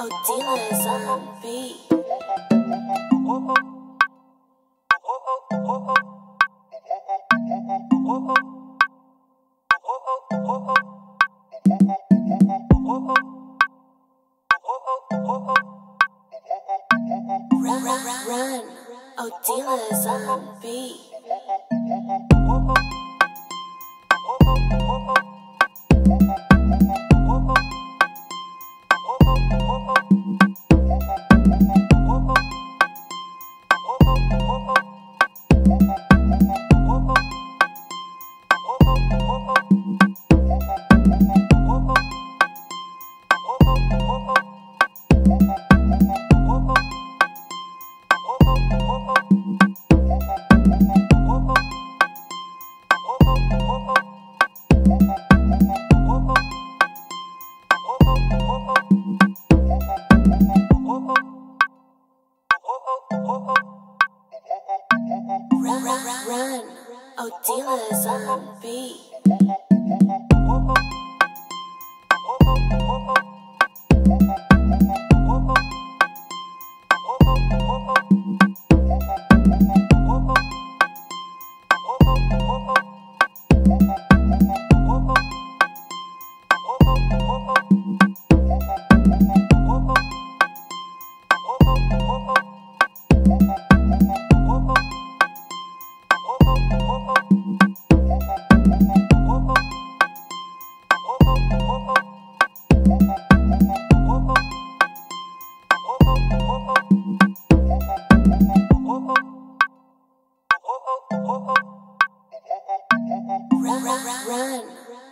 Oh, Oldilla is on beat. Run, run, run. Oh, Oldilla is on beat. Oldilla is on beat.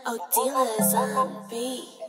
Run. Is on beat.